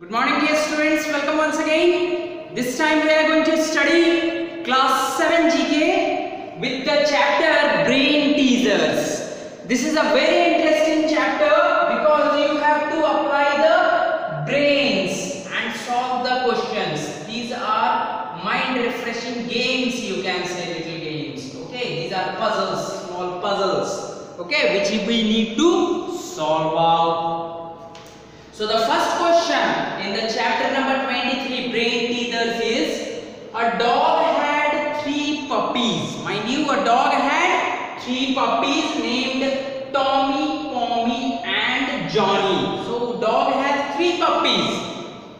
Good morning dear students, welcome once again. This time we are going to study class 7 GK with the chapter brain teasers. This is a very interesting chapter because you have to apply the brains and solve the questions. These are mind refreshing games you can say little games. Okay, these are puzzles, small puzzles. Okay, which we need to solve out. So the first question in the chapter number 23 brain teasers is a dog had three puppies. Mind you a dog had three puppies named Tommy, Pommy and Johnny. So dog has three puppies.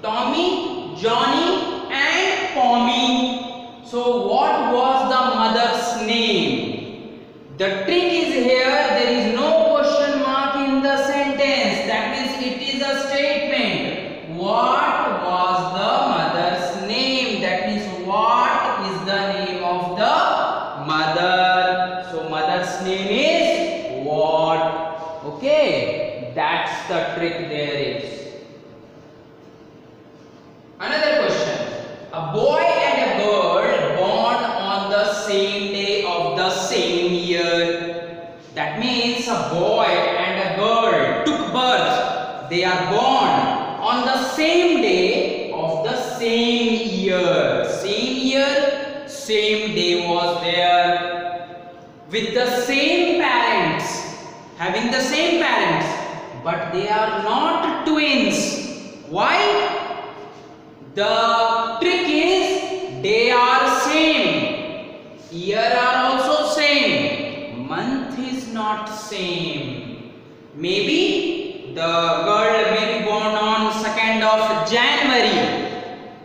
Tommy, Johnny and Pommy. So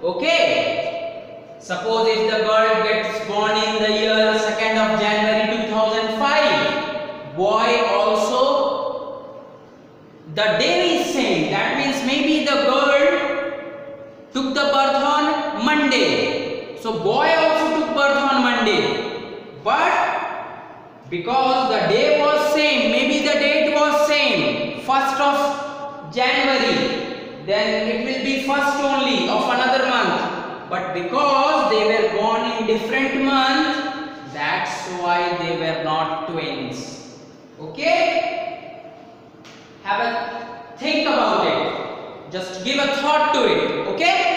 Okay. Suppose if the girl gets born in the year 2nd of January 2005. Boy also the day is same. That means maybe the girl took the birth on Monday. So boy also took birth on Monday. But because the day was same, maybe the date was same, 1st of January, then it will be first only of another. But because they were born in different month, that's why they were not twins. Okay? Have a think about it. Just give a thought to it. Okay?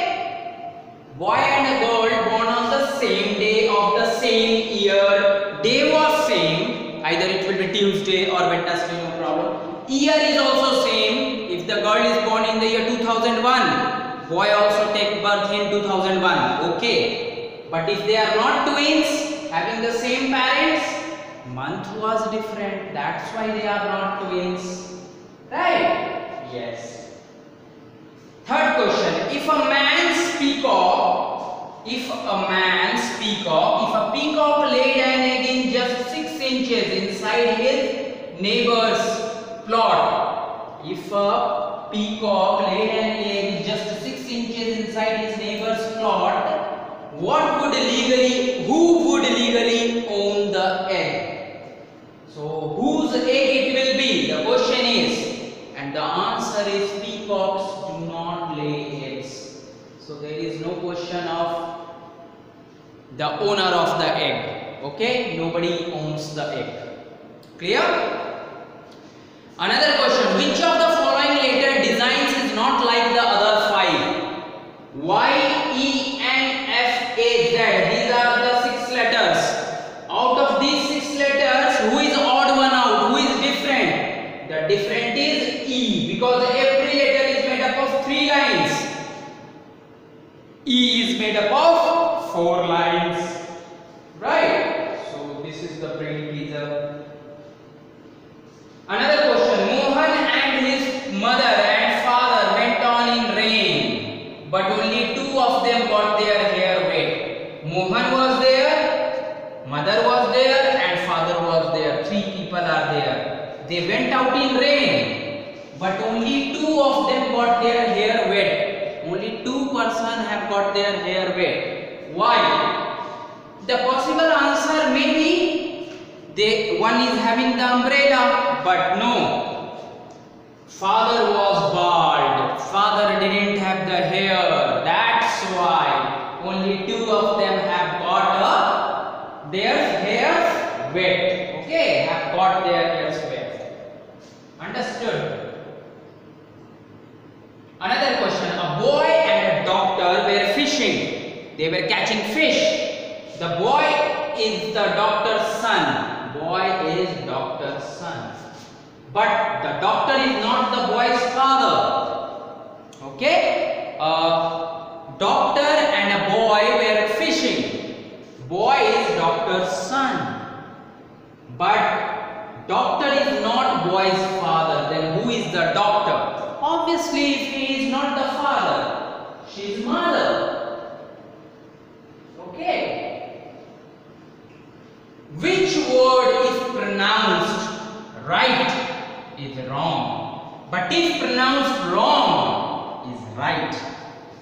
Boy and a girl born on the same day of the same year. Day was same. Either it will be Tuesday or Wednesday, no problem. Year is also same. If the girl is born in the year 2001, boy also take birth in 2001. Okay. But if they are not twins, having the same parents, month was different. That's why they are not twins. Right? Yes. Third question. If a man's peacock, if a man's peacock, if a peacock laid an egg in just 6 inches inside his neighbor's plot, if a peacock laid an egg just 6 inches inside his neighbor's plot, what would legally, who would legally own the egg? So, whose egg it will be? The question is, and the answer is peacocks do not lay eggs. So, there is no question of the owner of the egg. Okay, nobody owns the egg. Clear? Another question, which of the following letter designs is not like the other five? Y, E, N, F, A, Z. These are the six letters. Out of these six letters, who is odd one out? Who is different? The different is E because every letter is made up of three lines. E is made up of four lines. Right? So this is the brain teaser. Another question. Mohan and his mother and father went on in rain, but only two of them got their hair wet. Mohan was there, mother was there, and father was there. Three people are there. They went out in rain, but only two of them got their hair wet. Only two person have got their hair wet. Why? The possible answer may be they one is having the umbrella, but no. Father was bald. Father didn't have the hair. That's why only two of them have got a, their hairs wet. Okay, have got their hairs wet. Understood? Another question. A boy and a doctor were fishing. They were catching fish. The boy is the doctor's son. Boy is doctor's son. But the doctor is not the boy's father. Okay? A doctor and a boy were fishing. Boy is doctor's son. But doctor is not boy's father. Then who is the doctor? Obviously, if he is not the father, she is mother. Okay? Which word is pronounced right is wrong. But if pronounced wrong is right.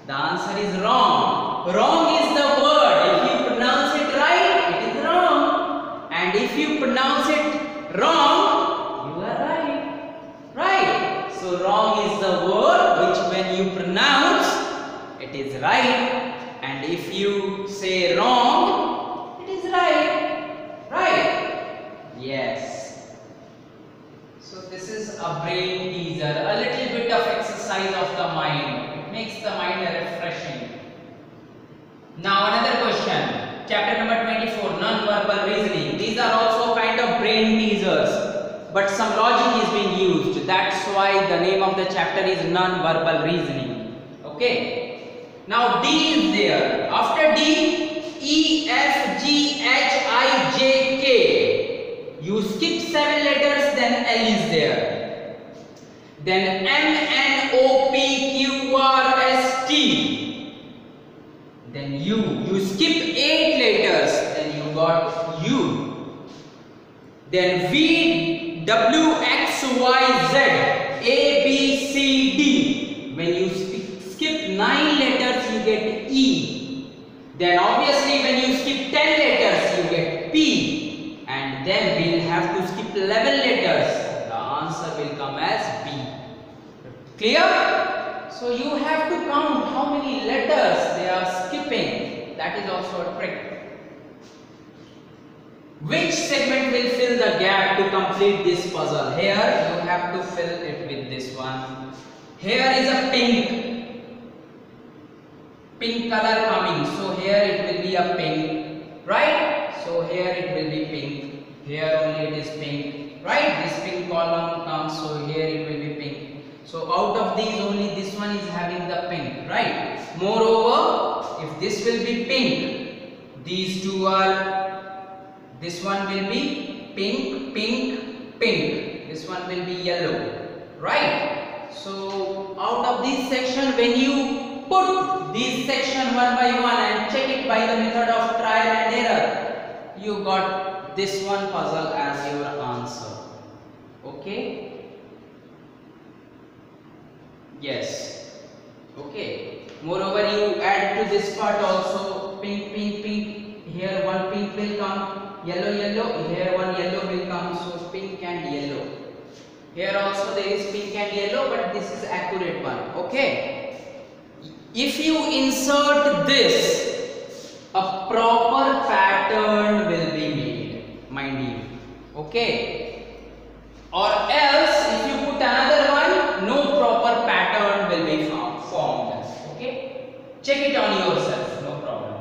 The answer is wrong. Wrong is the word. If you pronounce it right, it is wrong. And if you pronounce it wrong, you are right. Right. So wrong is the word which when you pronounce, it is right. And if you say wrong, it is right. Right? Yes. So this is a brain teaser, a little bit of exercise of the mind. It makes the mind refreshing. Now another question. Chapter number 24, non-verbal reasoning. These are also kind of brain teasers. But some logic is being used. That's why the name of the chapter is non-verbal reasoning. Okay. Now D is there. After D, E, F, G, H, I, J, K. You skip seven letters, then L is there. Then M, N, O, P, Q, R, S, T. Then U. You skip eight letters, then you got U. Then V, W, X, Y, Z, A, B, C, D. When you skip nine letters, you get E. Then obviously when you skip 10 letters, you get P. And then we'll have to skip 11 letters. The answer will come as B. Clear? So you have to count how many letters they are skipping. That is also a trick. Which segment will fill the gap to complete this puzzle? Here you have to fill it with this one. Here is a pink. Pink color coming. So here it will be a pink. Right? So here it will be pink. Here only it is pink. Right? This pink column comes. So here it will be. So out of these only this one is having the pink. Right? Moreover, if this will be pink, these two are this one will be pink, pink, pink. This one will be yellow. Right? So out of this section when you put this section one by one and check it by the method of trial and error, you got this one puzzle as your answer. Okay? Yes. Okay. Moreover, you add to this part also pink, pink, pink. Here one pink will come. Yellow yellow. Here one yellow will come. So pink and yellow. Here also there is pink and yellow but this is accurate one. Okay. If you insert this a proper pattern will be made mind you. Okay. Or else if you put another one no proper pattern will be formed okay check it on yourself no problem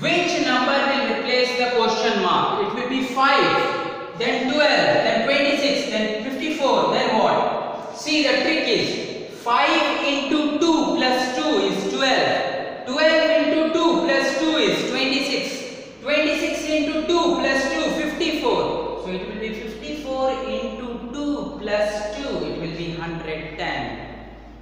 which number will replace the question mark? It will be 5, then 12, then 26, then 54, then what? See the trick is 5 into 2 plus 2 is 12. 12 into 2 plus 2 is 26. 26 into 2 plus 2, 54. So it will be 54 into 2 plus 2, it will be 110.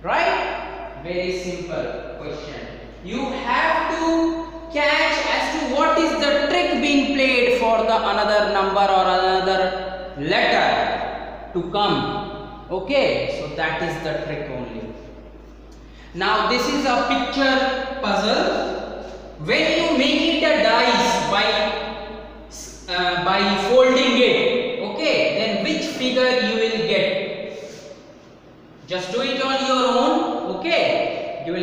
Right? Very simple question. You have to catch as to what is the trick being played for the another number or another letter to come okay so that is the trick only now this is a picture puzzle when you make it a dice by uh, by folding it okay then which figure you will get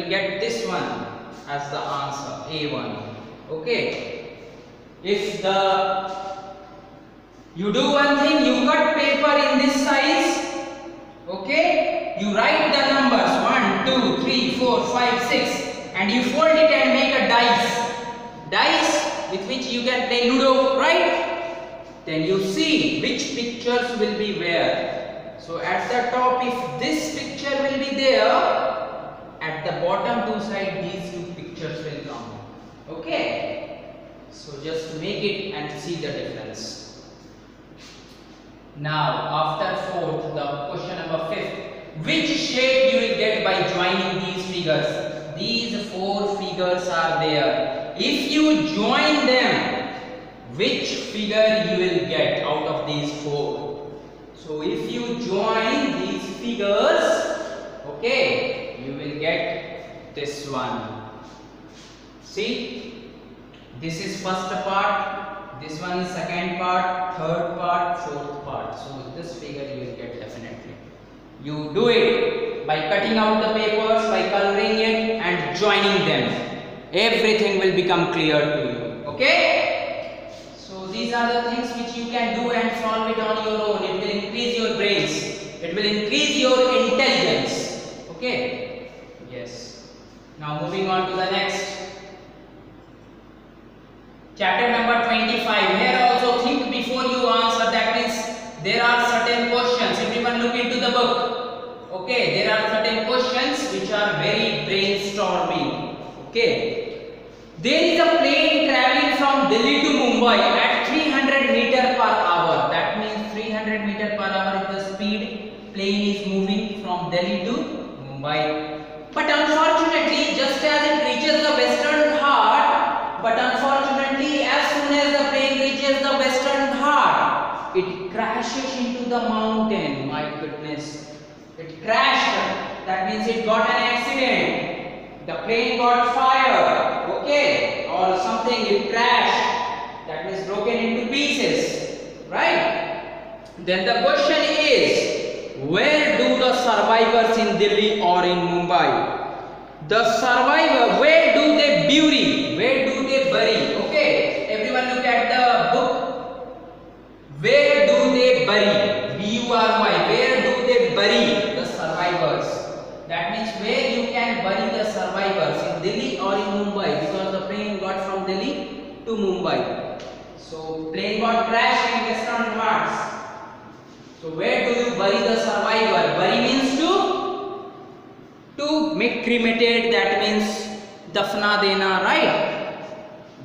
get this one as the answer A1 okay? If the you do one thing you cut paper in this size okay? You write the numbers 1 2 3 4 5 6 and you fold it and make a dice. Dice with which you can play ludo right? Then you see which pictures will be where. So at the top if this picture will be there at the bottom two side these two pictures will come. Okay? So just make it and see the difference. Now after fourth the question number fifth. Which shape you will get by joining these figures? These four figures are there. If you join them which figure you will get out of these four? So if you join these figures okay get this one. See this is first part this one is second part third part fourth part. So this figure you will get definitely. You do it by cutting out the papers by coloring it and joining them. Everything will become clear to you. Okay? So these are the things which you can do and solve it on your own. It will increase your brains. It will increase your intelligence. Okay now moving on to the next Chapter number 25. Here also think before you answer. That means there are certain questions. Everyone look into the book. Okay, there are certain questions which are very brainstorming. Okay. There is a plane traveling from Delhi to Mumbai at 300 meter per hour. That means 300 meter per hour is the speed plane is moving from Delhi to Mumbai. But unfortunately, just as it reaches the Western Ghat, but unfortunately, as soon as the plane reaches the Western Ghat, it crashes into mountain. My goodness, it crashed. That means it got an accident. The plane got fire, okay, or something. It crashed. That means broken into pieces, right? Then the question is, where do the survivors in Delhi or in Mumbai? The survivor, where do they bury? Where do they bury? Okay, everyone look at the book. Where do they bury? B-U-R-Y. Where do they bury the survivors? That means where you can bury the survivors in Delhi or in Mumbai because the plane got from Delhi to Mumbai. So plane got crashed in Western Ghats. So where do you bury the survivor? Bury means to to make cremated. That means dafna dena, right?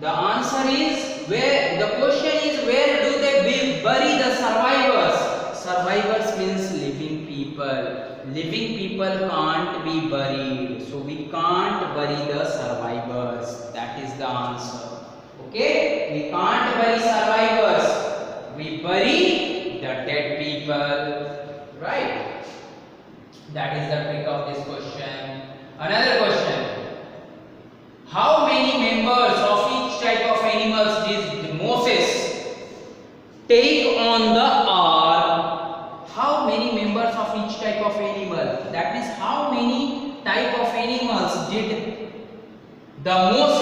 The answer is where. The question is where do they bury the survivors? Survivors means living people. Living people can't be buried, so we can't bury the survivors. That is the answer. Okay, we can't bury survivors. We bury the dead people, right? That is the trick of this question. Another question. How many members of each type of animals did Moses take on the ark? How many members of each type of animal? That means how many type of animals did the Moses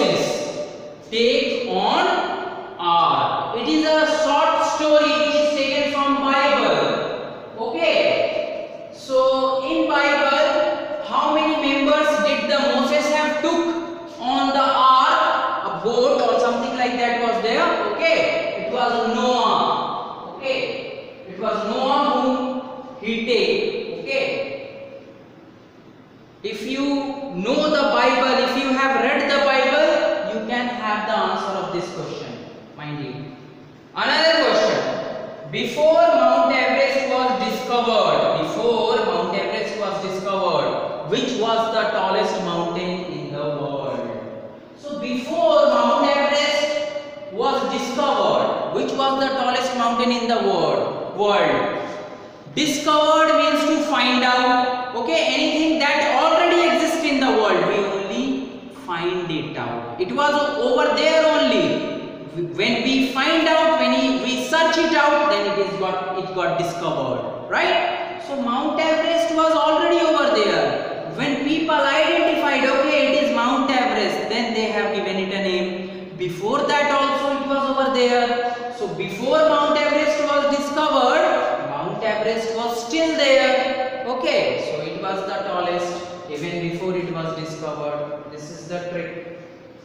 discovered right? So mount everest was already over there. When people identified okay it is mount everest then they have given it a name. Before that also it was over there. So before mount everest was discovered mount everest was still there. Okay so it was the tallest even before it was discovered. This is the trick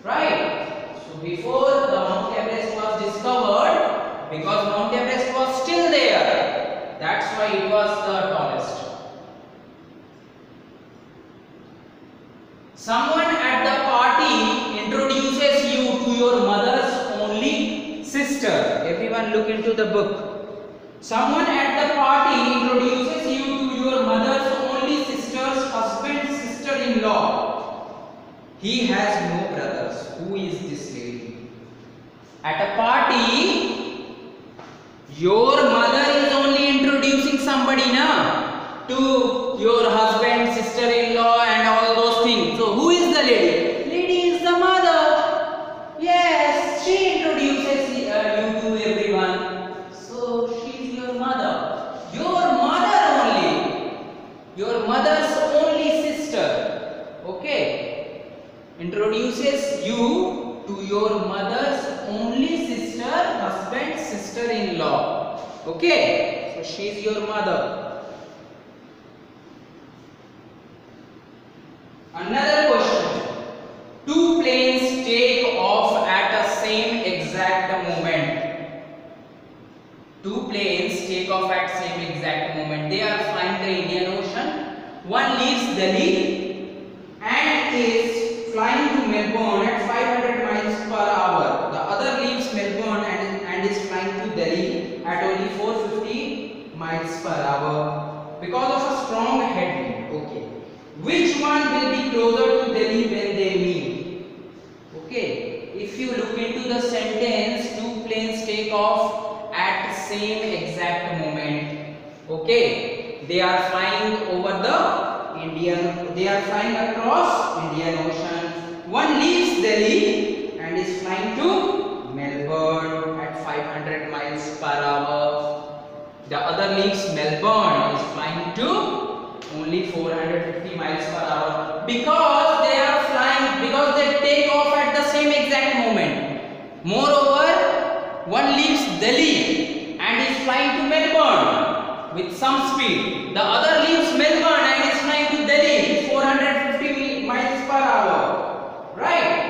right? So before the mount everest was discovered because mount everest that's why it was the tallest. Someone at the party introduces you to your mother's only sister. Everyone look into the book. Someone at the party introduces you to your mother's only sister's husband's sister-in-law. He has no brothers. Who is this lady? At a party, your mother is only introducing somebody now to your husband, sister-in-law and all those things. So who is the lady? Lady is the mother. Yes, she introduces uh, you to everyone. So she is your mother. Your mother only. Your mother's only sister. Okay. Introduces you to your mother's only sister, husband, sister-in-law. Okay. So she is your mother. Another question. Two planes take off at the same exact moment. Two planes take off at same exact moment. They are flying the Indian Ocean. One leaves Delhi and is flying to Melbourne at 500 miles per hour. The other leaves Melbourne and, and is flying to Delhi at only 450 miles per hour because of a strong headwind. Okay. Which one will be closer to Delhi when they meet? Okay. If you look into the sentence, two planes take off at the same exact moment. Okay. They are flying over the Indian, they are flying across Indian Ocean. One leaves Delhi and is flying to Melbourne at 500 miles per hour. The other leaves Melbourne is flying to only 450 miles per hour because they are flying because they take off at the same exact moment. Moreover, one leaves Delhi and is flying to Melbourne with some speed. The other leaves Melbourne and is flying to Delhi with 450 miles per hour. Right?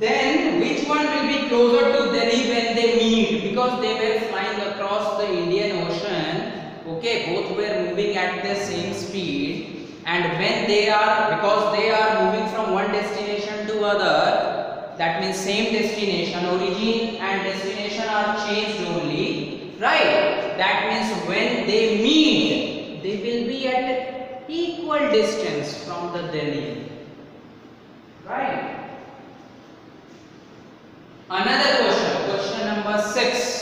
Then which one will be closer to Delhi when they meet? Because they were flying across the Indian Ocean. Okay, both were moving at the same speed. And when they are, because they are moving from one destination to other, that means same destination, origin and destination are changed only. Right? That means when they meet, they will be at equal distance from the Delhi. Right? Another question, question number 6.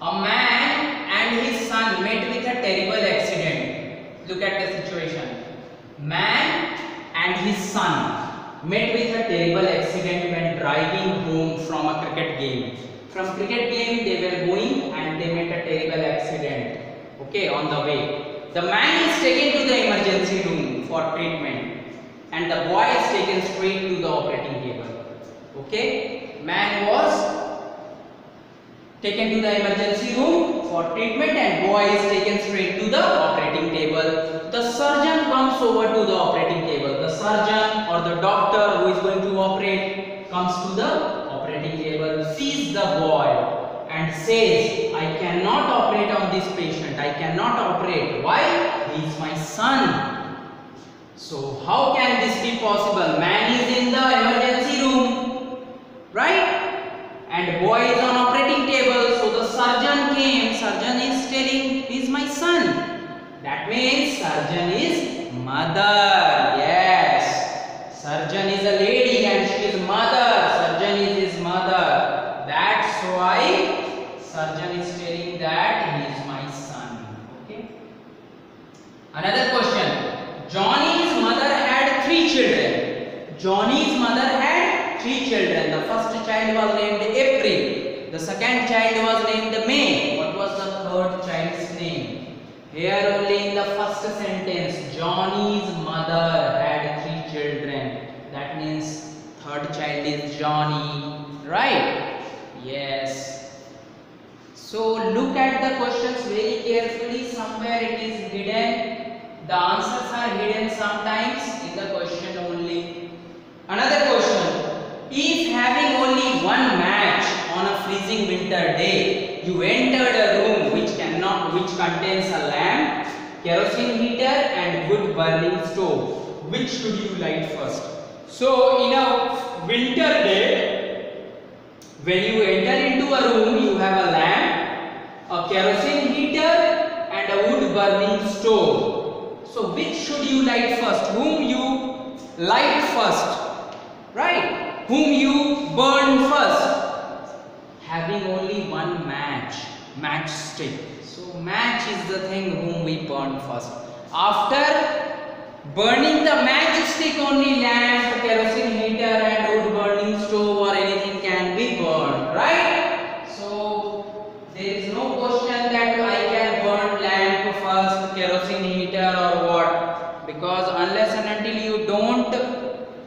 A man and his son met with a terrible accident. Look at the situation. Man and his son met with a terrible accident when driving home from a cricket game. From cricket game they were going and they met a terrible accident. Okay, on the way. The man is taken to the emergency room for treatment and the boy is taken straight to the operating table. Okay, man was taken to the emergency room for treatment and boy is taken straight to the operating table. The surgeon comes over to the operating table. The surgeon or the doctor who is going to operate comes to the operating table, sees the boy and says, I cannot operate on this patient. I cannot operate. Why? He is my son. So how can this be possible? Man is in the emergency room, right? And boy is on operating table. So the surgeon came. Surgeon is telling, he is my son. That means surgeon is mother. Yes. Surgeon is a lady and she is mother. Surgeon is his mother. That's why surgeon is telling that he is my son. Okay. Another question. Johnny's mother had three children. Johnny's mother had three children. The first child was named April. The second child was named May. What was the third child's name? Here only in the first sentence Johnny's mother had three children. That means third child is Johnny, right? Yes. So look at the questions very carefully. Somewhere it is hidden. The answers are hidden sometimes in the question only. Another question. If having only one match on a freezing winter day, you entered a room which cannot which contains a lamp, kerosene heater and wood burning stove, which should you light first? So in a winter day, when you enter into a room, you have a lamp, a kerosene heater and a wood burning stove. So which should you light first? Whom you light first? Right? Whom you burn first? Having only one match, matchstick. So match is the thing whom we burn first. After burning the matchstick only lamp, kerosene heater and wood burning stove or anything can be burned, right? So there is no question that I can burn lamp first, kerosene heater or what because unless and until you don't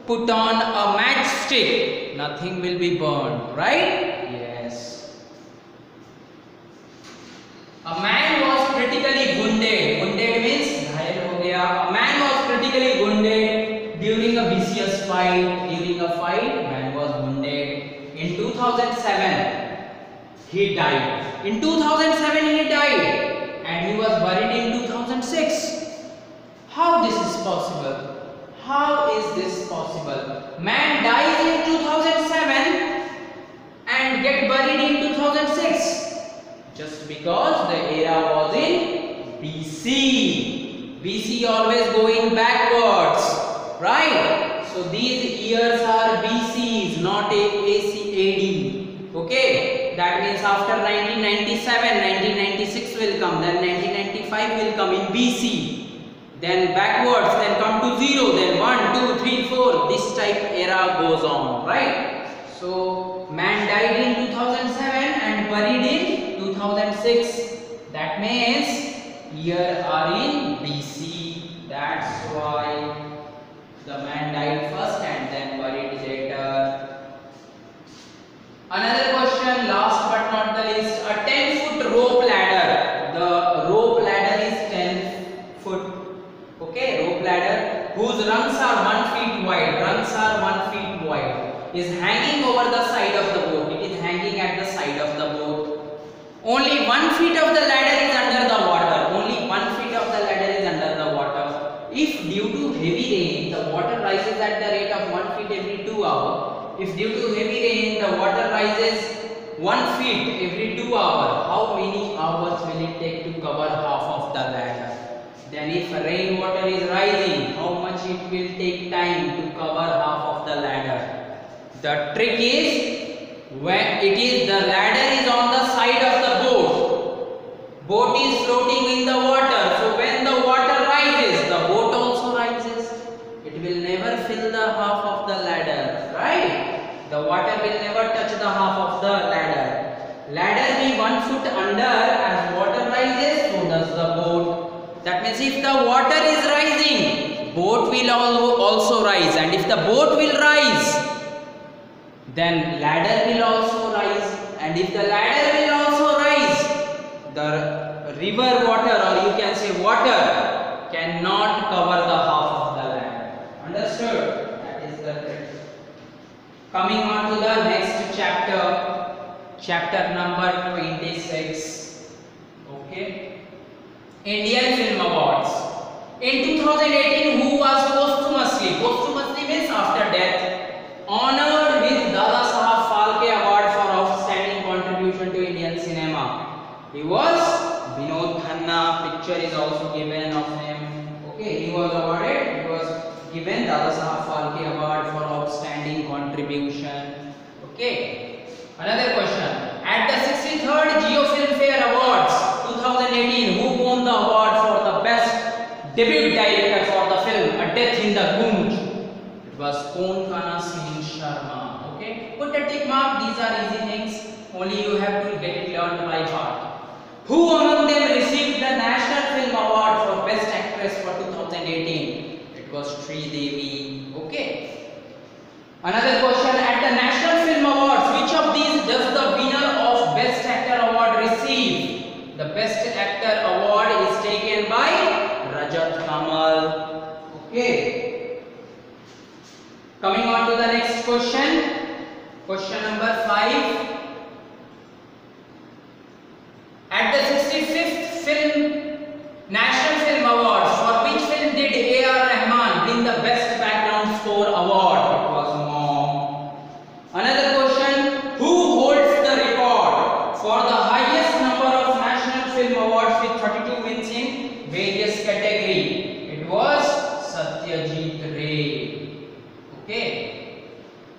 put on a matchstick, nothing will be burned, right? Yes. A man was critically wounded. Wounded means घायल हो गया. A man was critically wounded during a vicious fight. During a fight, man was wounded. In 2007, he died. In 2007, he died, and he was buried in 2006. How this is possible? Is this possible? Man dies in 2007 and get buried in 2006 just because the era was in BC. BC always going backwards, right? So these years are BCs, not ACAD. Okay, that means after 1997, 1996 will come, then 1995 will come in BC. Then backwards, then come to zero, then one, two, three, four. This type era goes on, right? So man died in 2007 and buried in 2006. That means year are in BC. That's why the man died first and then buried later. Another question, last but not the least, a 10 foot rope ladder. The rope ladder is 10 foot. Okay, rope ladder whose rungs are 1 feet wide. Rungs are 1 feet wide. Is hanging over the side of the boat. It is hanging at the side of the boat. Only 1 feet of the ladder is under the water. Only 1 feet of the ladder is under the water. If due to heavy rain, the water rises at the rate of 1 feet every 2 hours. If due to heavy rain, the water rises 1 feet every 2 hours, how many hours will it take to cover half of the ladder? Then if rainwater is rising, how much it will take time to cover half of the ladder? The trick is when it is the ladder is on the side of the boat. Boat is floating in the water. So when the water rises, the boat also rises. It will never fill the half of the ladder, right? The water will never touch the half of the ladder. Ladder be one foot under as water rises, so does the boat. That means if the water is rising, boat will al- also rise, and if the boat will rise, then ladder will also rise, and if the ladder will also rise, the river water or you can say water cannot cover the half of the land. Understood? That is the trick. Coming on to the next chapter, chapter number 26. Okay. Indian Film Awards. In 2018, who was posthumously, posthumously means after death, honored with Dada Sahab Phalke Award for outstanding contribution to Indian cinema? He was Vinod Khanna. Picture is also given of him. Okay, he was awarded. He was given Dada Sahab Phalke Award for outstanding contribution. Okay. Another question. For the film A Death in the Gunj? It was Konkona Singh Sharma. Okay. Put a tick mark. These are easy things. Only you have to get it learned by heart. Who among them received the National Film Award for Best Actress for 2018? It was Sridevi. Okay. Another question at the National Film Awards, which of these does the winner of Best Actor Award receive? The Best Actor Award is taken by Rajat Kamal. Okay. Coming on to the next question. Question number 5. At the 65th Film National Film Awards, for which film did A.R. Rahman win the Best Background Score Award? It was Mom. Another question, who holds the record for the highest number of National Film Awards with 32 wins in various category? It was Satyajit Ray. Okay.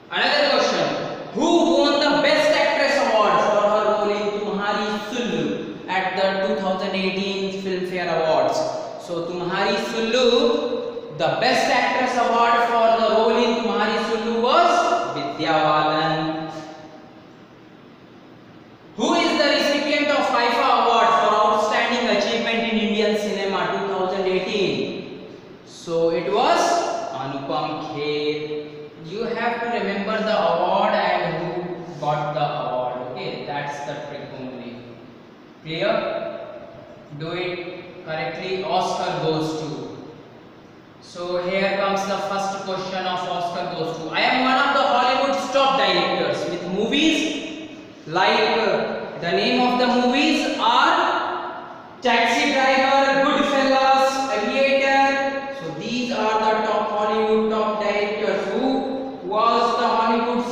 Another question, who won the Best Actress Award for her role in Tumhari Sullu at the 2018 Filmfare Awards? So Tumhari Sullu, the Best Actress Award for the role in Tumhari Sullu was Vidya Balan. Who is the recipient of IIFA Award for Outstanding Achievement in Indian Cinema 2018? So it was Anupam Kher. You have to remember the award and who got the award. Okay, that's the trick only. Clear? Do it correctly. Oscar goes to. So here comes the first question of Oscar goes to. I am one of the Hollywood's top directors with movies like uh, the name of the movies are Taxi Driver, Goodfellas, Aviator. So these are the top Hollywood top directors. Who was the Hollywood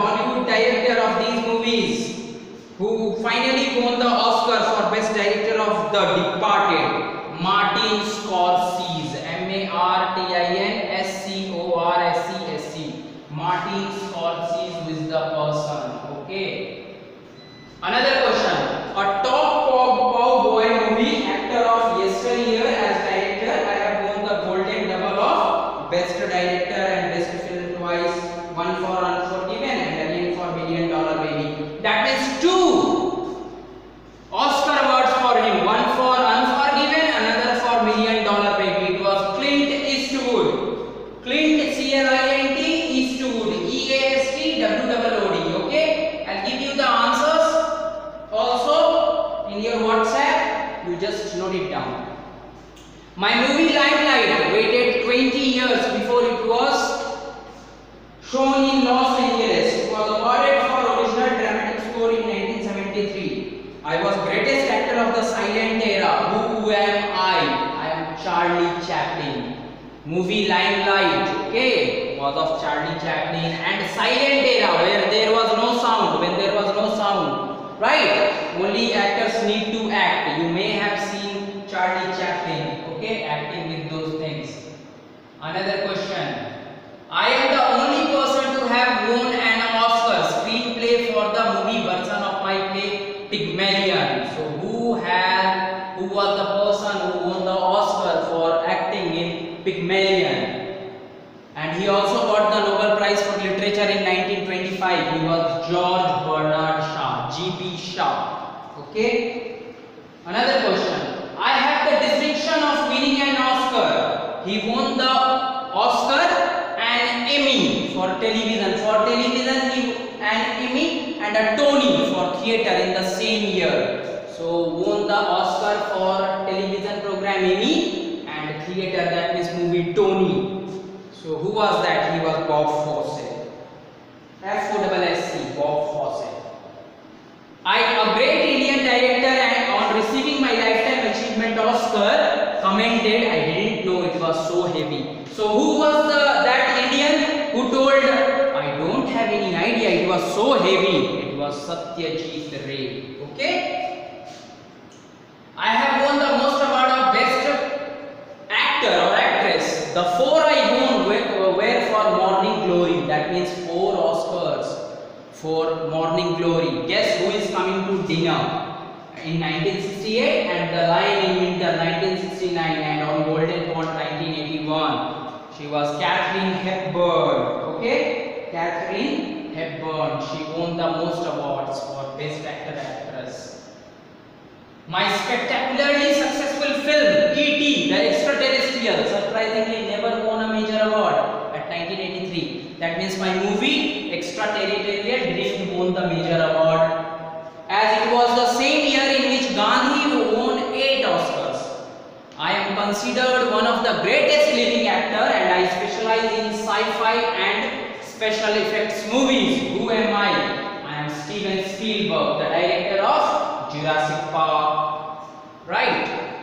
Hollywood director of these movies? Who finally won the Oscar for Best Director of The Departed? Martin Scorsese. M A R T I N S C O R S E S E. Martin Scorsese who is the person. Okay. Another question. A top cow- cowboy movie actor of yesteryear as director. I have won the Golden Double of Best Director and Best Film twice. One for Unforgiven and again for Million Dollar Baby. That means two Oscar awards for him. One for Unforgiven, another for Million Dollar Baby. It was Clint Eastwood. Clint C L I N T Eastwood. E A S T W O O D. Okay. I'll give you the answers also in your WhatsApp. You just note it down. My movie Limelight waited 20 years before it was shown in Los Angeles. It was awarded for original dramatic score in 1973. I was greatest actor of the silent era. Who am I? I am Charlie Chaplin. Movie Limelight, okay, was of Charlie Chaplin and silent era where there was no sound, when there was no sound, right? Only actors need to act. You may have seen Charlie Chaplin, okay, acting with those things. Another question. I am the only person to have won an Oscar screenplay for the movie version of my play Pygmalion. So who had who was the person who won the Oscar for acting in Pygmalion? And he also got the Nobel Prize for Literature in 1925. He was George Bernard Shaw, G.B. Shaw. Okay. Another question. I have the distinction of winning an Oscar. He won the Oscar and Emmy for television. For television, he an Emmy and a Tony for theater in the same year. So won the Oscar for television program Emmy and theater that means movie Tony. So who was that? He was Bob Fosse. F O double S C Bob Fosse. I, a great Indian director, and on receiving my lifetime achievement Oscar, commented, "I was so heavy." So who was the that Indian who told, "I don't have any idea. It was so heavy." It was Satyajit Ray. Okay. I have won the most award of best actor or actress. The four I won were, uh, were for Morning Glory. That means four Oscars for Morning Glory. Guess who is coming to dinner? In 1968 and The Lion in Winter 1969 and on Golden Pond 1981. She was Katharine Hepburn. Okay? Katharine Hepburn. She won the most awards for Best Actor Actress. My spectacularly successful film E.T. the Extraterrestrial surprisingly never won a major award at 1983. That means my movie Extraterrestrial, didn't won the major award. As it was the same year in which Gandhi won 8 Oscars. I am considered one of the greatest living actor and I specialize in sci-fi and special effects movies. Who am I? I am Steven Spielberg, the director of Jurassic Park. Right.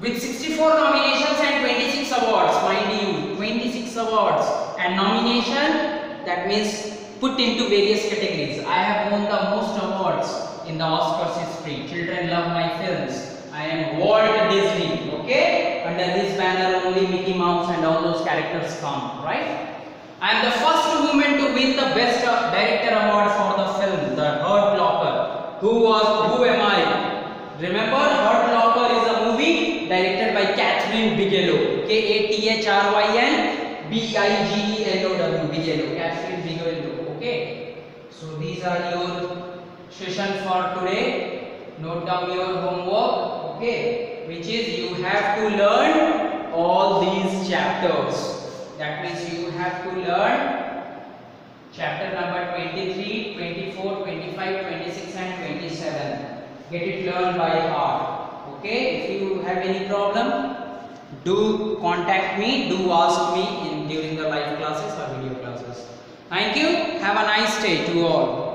With 64 nominations and 26 awards, mind you, 26 awards and nomination that means put into various categories. I have won the most awards in the Oscars history. Children love my films. I am Walt Disney, okay? Under this banner only Mickey Mouse and all those characters come, right? I am the first woman to win the Best Director Award for the film, The Hurt Locker. Who was, who am I? Remember, Hurt Locker is a movie directed by Kathryn Bigelow. K-A-T-H-R-Y-N B-I-G-E-L-O-W, Bigelow. Kathryn Bigelow, okay? So these are your session for today. Note down your homework, okay? Which is you have to learn all these chapters. That means you have to learn chapter number 23, 24, 25, 26 and 27. Get it learned by heart. Okay? If you have any problem, do contact me, do ask me in during the live classes or video classes. Thank you. Have a nice day to all.